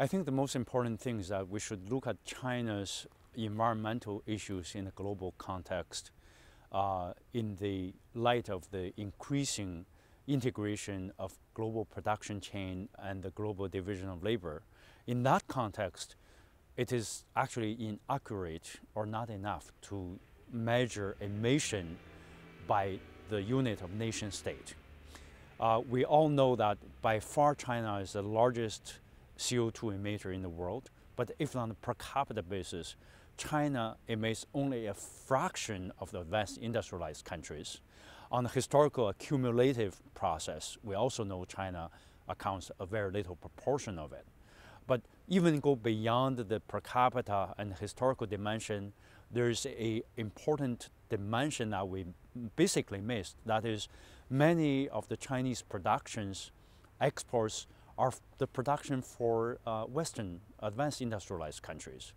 I think the most important thing is that we should look at China's environmental issues in a global context uh, in the light of the increasing integration of global production chain and the global division of labor. In that context, it is actually inaccurate or not enough to measure emission by the unit of nation state. Uh, we all know that by far China is the largest CO2 emitter in the world, but if on a per capita basis, China emits only a fraction of the advanced industrialized countries. On the historical accumulative process, we also know China accounts a very little proportion of it. But even go beyond the per capita and historical dimension, there's a important dimension that we basically missed. That is, many of the Chinese productions, exports, are the production for uh, Western advanced industrialized countries.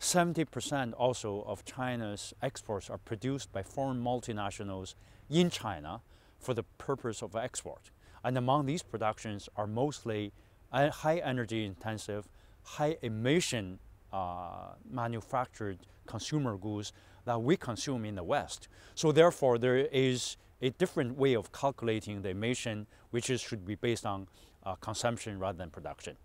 70% also of China's exports are produced by foreign multinationals in China for the purpose of export. And among these productions are mostly high energy intensive, high emission uh, manufactured consumer goods that we consume in the West. So therefore, there is a different way of calculating the emission, which is, should be based on uh, consumption rather than production.